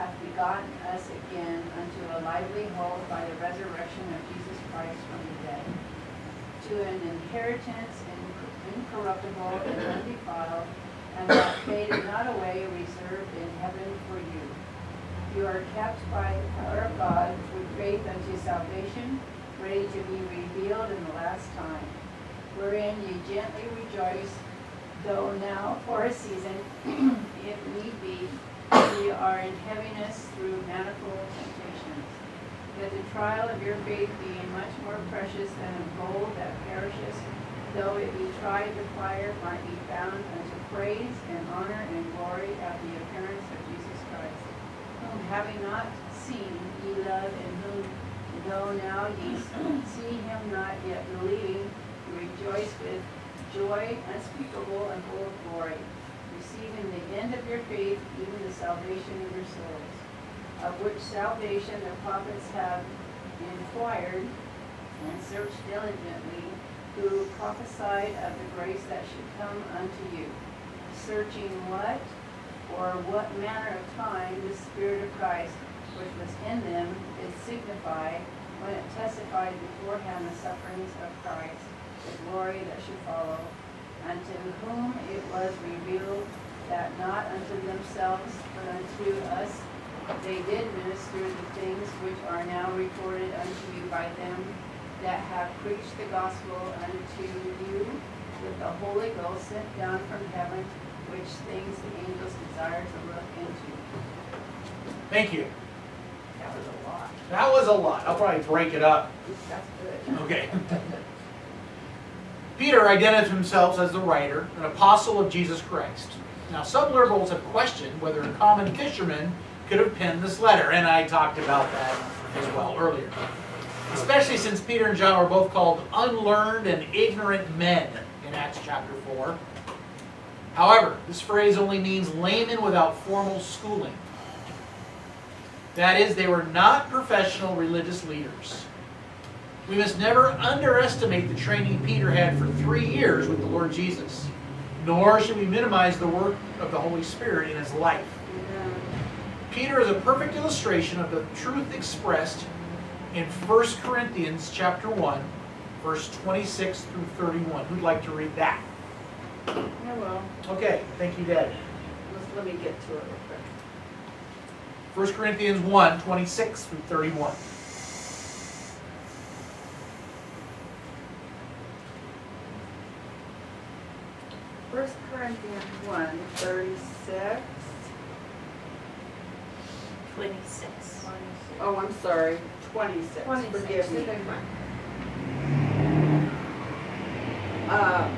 hath begotten us again unto a lively hope by the resurrection of Jesus Christ from the dead, to an inheritance incorruptible and undefiled, and that fadeth not away, reserved in heaven for you. You are kept by the power of God through faith unto salvation, ready to be revealed in the last time, wherein ye gently rejoice, though now for a season, if need be, ye are in heaviness through manifold temptations. That the trial of your faith being much more precious than of gold that perishes, though it be tried with fire, might be found unto praise and honor and glory at the appearance of Jesus Christ, whom having not seen ye love, and whom though now ye see him not yet believing, rejoice with joy unspeakable and full of glory, receiving the end of your faith, even the salvation of your souls, of which salvation the prophets have inquired and searched diligently, who prophesied of the grace that should come unto you, searching what? Or what manner of time the Spirit of Christ, which was in them, did signify when it testified beforehand the sufferings of Christ, the glory that should follow, unto whom it was revealed that not unto themselves, but unto us they did minister the things which are now recorded unto you by them that have preached the gospel unto you with the Holy Ghost sent down from heaven, which things the angels desire to look into. Thank you. That was a lot. That was a lot. I'll probably break it up. That's good. Okay. Peter identified himself as the writer, an apostle of Jesus Christ. Now, some liberals have questioned whether a common fisherman could have penned this letter, and I talked about that as well earlier. Especially since Peter and John were both called unlearned and ignorant men in Acts chapter 4. However, this phrase only means laymen without formal schooling. That is, they were not professional religious leaders. We must never underestimate the training Peter had for three years with the Lord Jesus, nor should we minimize the work of the Holy Spirit in his life. Peter is a perfect illustration of the truth expressed in 1 Corinthians chapter 1, verse 26 through 31. Who'd like to read that? Yeah, well, Okay, thank you, Dad. let me get to it real quick. 1 Corinthians 1, 26 through 31. First Corinthians one, thirty-six. Twenty-six. Oh, I'm sorry, twenty-six, Twenty-six. forgive me. Um,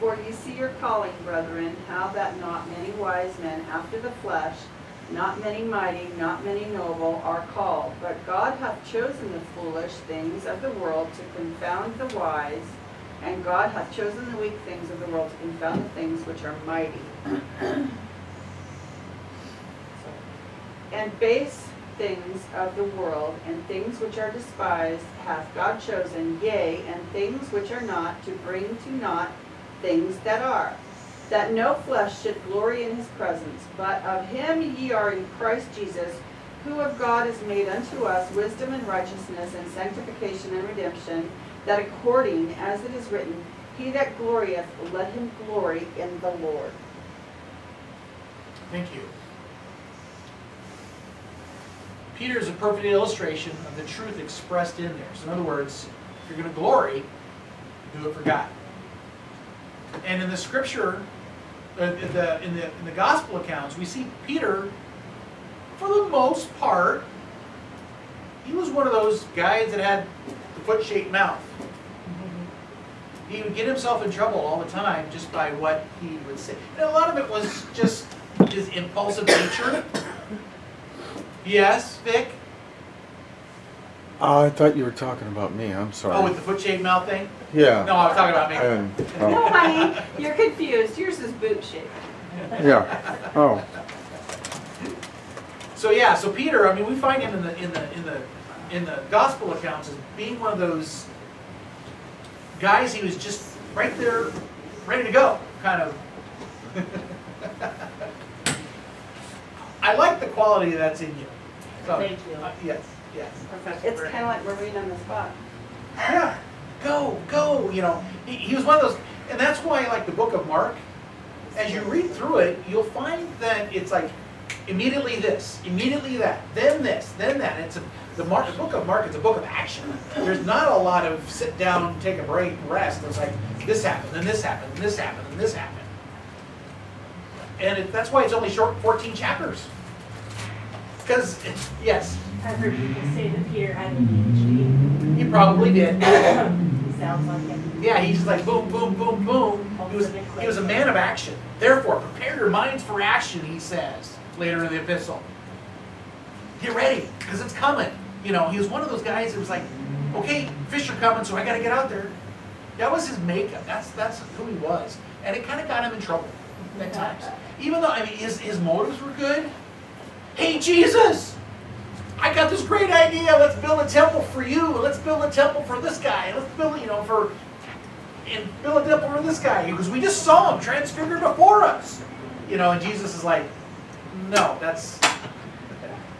For ye see your calling, brethren, how that not many wise men after the flesh, not many mighty, not many noble are called. But God hath chosen the foolish things of the world to confound the wise, and God hath chosen the weak things of the world to confound the things which are mighty. And base things of the world, and things which are despised, hath God chosen, yea, and things which are not, to bring to naught things that are, that no flesh should glory in his presence. But of him ye are in Christ Jesus, who of God is made unto us wisdom and righteousness and sanctification and redemption, that according as it is written, He that glorieth, let him glory in the Lord. Thank you. Peter is a perfect illustration of the truth expressed in there. So in other words, if you're going to glory, do it for God. And in the scripture, uh, in the, in the, in the gospel accounts, we see Peter, for the most part, he was one of those guys that had foot-shaped mouth. Mm-hmm. He would get himself in trouble all the time just by what he would say. And a lot of it was just his impulsive nature. Yes, Vic? Oh, I thought you were talking about me. I'm sorry. Oh, with the foot-shaped mouth thing? yeah. No, I was talking about me. And, No, oh, honey, you're confused. Yours is boot shaped. yeah. Oh, So yeah, so Peter, I mean, we find him in the in the in the in the gospel accounts as being one of those guys. He was just right there, ready to go, kind of. I like the quality that's in you. So, Thank you. uh, Yes, yes. Professor It's kind of like Maureen on the spot. Yeah, go, go, you know. He, he was one of those, and that's why I like the book of Mark. As you read through it, you'll find that it's like immediately this, immediately that, then this, then that. It's a, the Mark, the book of Mark is a book of action. There's not a lot of sit down, take a break, rest. It's like this happened, and this happened, and this happened, and this happened. And it, that's why it's only short, 14 chapters. Because, yes, I've heard people say that Peter had he probably did. PhD. He sounds like him. Yeah, he's like boom, boom, boom, boom. He was, he was a man of action. Therefore, prepare your minds for action, he says later in the epistle. Get ready, because it's coming. You know, he was one of those guys that was like, okay, fish are coming, so I got to get out there. That was his makeup. That's that's who he was, and it kind of got him in trouble at times. Even though I mean, his his motives were good. Hey, Jesus, I got this great idea. Let's build a temple for you. Let's build a temple for this guy. Let's build, you know, for and build a temple for this guy because we just saw him transfigured before us. You know, and Jesus is like, no, that's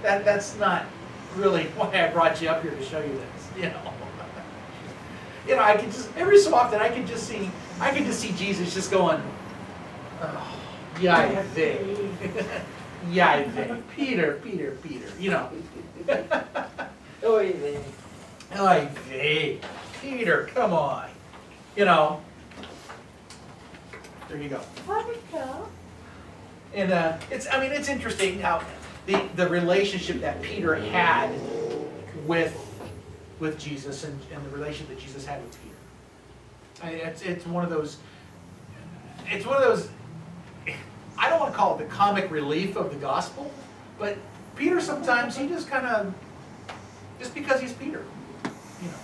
that that's not really why I brought you up here to show you this. You know. You know, I can just every so often I can just see I can just see Jesus just going, oh, yeah, they, yeah, Peter, Peter, Peter. You know. Oy vey. Oy vey. Peter, come on. You know. There you go. And uh, it's, I mean, it's interesting how the, the relationship that Peter had with, with Jesus and, and the relationship that Jesus had with Peter. I mean, it's, it's one of those, it's one of those, I don't want to call it the comic relief of the gospel, but Peter sometimes, he just kind of, just because he's Peter, you know.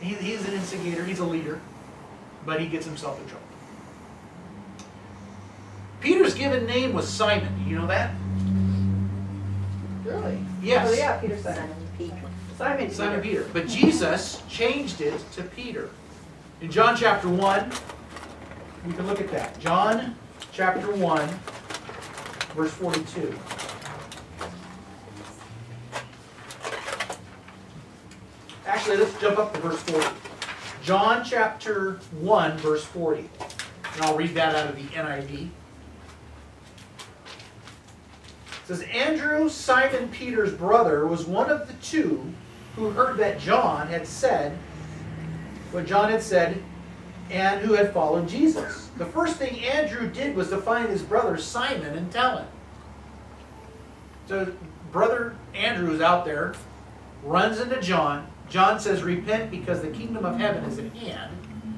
He, he's an instigator, he's a leader, but he gets himself in trouble. Peter's given name was Simon. You know that? Really? Yes. Oh, yeah, Peter Simon. Simon Peter. Simon. Simon Peter. But Jesus changed it to Peter. In John chapter 1, we can look at that. John chapter 1, verse 42. Actually, let's jump up to verse 40. John chapter 1, verse 40. And I'll read that out of the NIV. It says, Andrew, Simon Peter's brother, was one of the two who heard that John had said what John had said and who had followed Jesus. The first thing Andrew did was to find his brother Simon and tell him. So, brother Andrew is out there, runs into John. John says, Repent because the kingdom of heaven is at hand.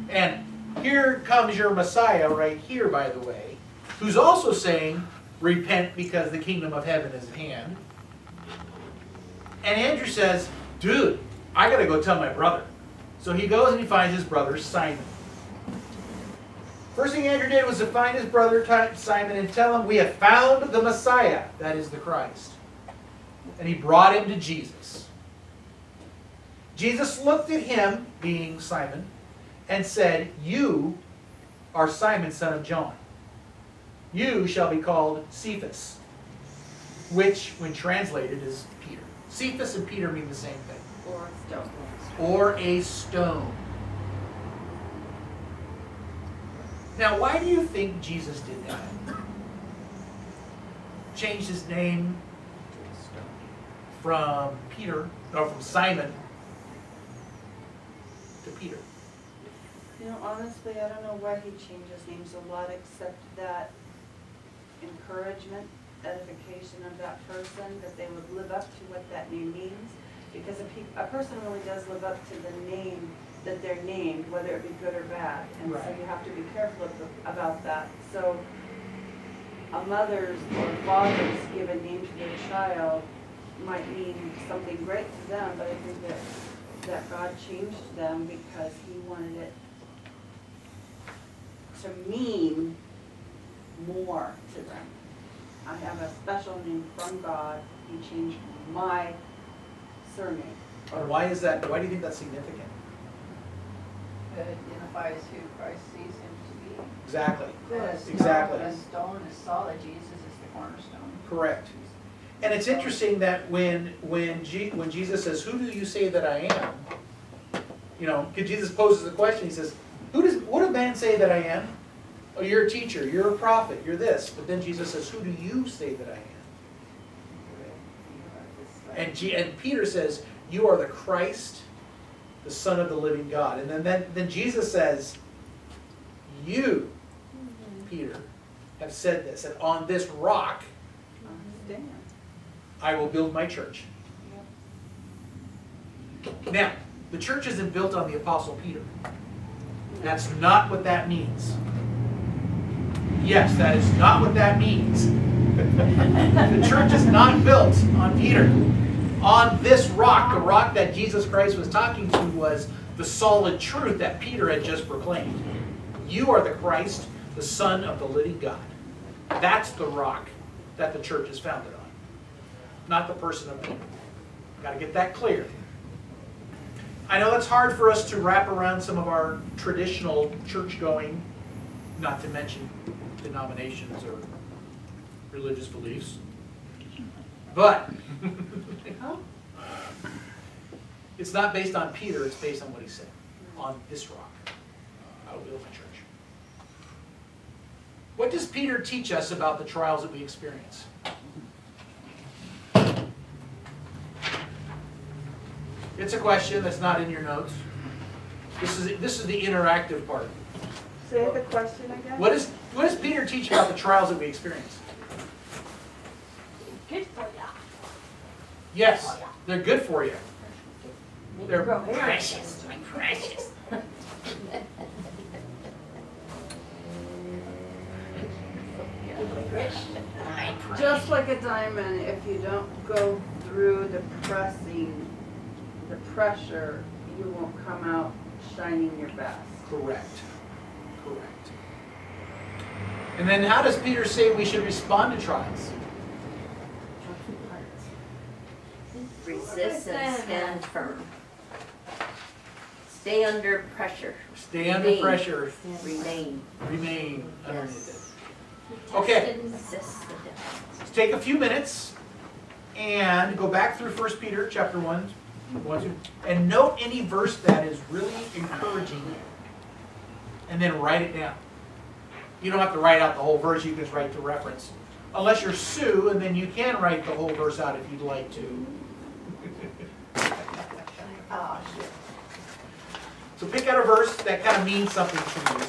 And here comes your Messiah right here, by the way, who's also saying, Repent because the kingdom of heaven is at hand. And Andrew says, Dude, I gotta go tell my brother. So he goes and he finds his brother Simon. First thing Andrew did was to find his brother Simon and tell him, We have found the Messiah, that is the Christ. And he brought him to Jesus. Jesus looked at him, being Simon, and said, You are Simon, son of John. You shall be called Cephas, which, when translated, is Peter. Cephas and Peter mean the same thing. Or stone. Or a stone. Now, why do you think Jesus did that? Changed his name from Peter, or from Simon to Peter. You know, honestly, I don't know why he changes names a lot, except that encouragement, edification of that person, that they would live up to what that name means. Because a pe- a person really does live up to the name that they're named, whether it be good or bad. And so you have to be careful of the- about that. So a mother's or father's given name to their child might mean something great to them, but I think that, that God changed them because he wanted it to mean more to them. I have a special name from God, he changed my surname. Or why is that, why do you think that's significant? That identifies who Christ sees him to be. Exactly. A stone- Exactly. A stone is solid, Jesus is the cornerstone. Correct. And it's interesting that when, when Je, when Jesus says, who do you say that I am? You know, 'cause Jesus poses the question, he says, who does, what do man say that I am? Oh, you're a teacher, you're a prophet, you're this. But then Jesus says, who do you say that I am? And, G, and Peter says, You are the Christ, the Son of the living God. And then, then, then Jesus says, You, mm-hmm. Peter, have said this, and on this rock I will build my church. Now, the church isn't built on the Apostle Peter. That's not what that means. Yes, that is not what that means. The church is not built on Peter. On this rock, the rock that Jesus Christ was talking to was the solid truth that Peter had just proclaimed. You are the Christ, the Son of the living God. That's the rock that the church is founded on, not the person of Peter. Got to get that clear. I know it's hard for us to wrap around some of our traditional church going, not to mention denominations or religious beliefs. But it's not based on Peter, it's based on what he said. On this rock, I will build my church. What does Peter teach us about the trials that we experience? It's a question that's not in your notes. This is, this is the interactive part. Say the question again? What is, what does Peter teach about the trials that we experience? Good for ya. Yes, they're good for you. They're precious, my precious. Just like a diamond, if you don't go through the pressing, the pressure, you won't come out shining your best. Correct. Correct. And then how does Peter say we should respond to trials? Resist and stand firm. Stay under pressure. Stay under pressure, Remain. remain underneath it. Okay, Resist the devil. let's take a few minutes and go back through 1 Peter chapter 1, 1 2, and note any verse that is really encouraging you. And then write it down. You don't have to write out the whole verse, you can just write the reference. Unless you're Sue, and then you can write the whole verse out if you'd like to. oh, shit. So pick out a verse that kind of means something to you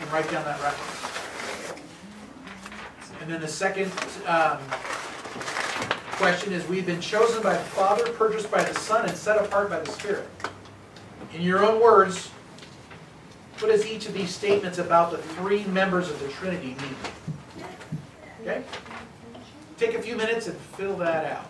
and write down that reference. And then the second um, question is, we've been chosen by the Father, purchased by the Son, and set apart by the Spirit. In your own words, what does each of these statements about the three members of the Trinity mean? Okay? Take a few minutes and fill that out.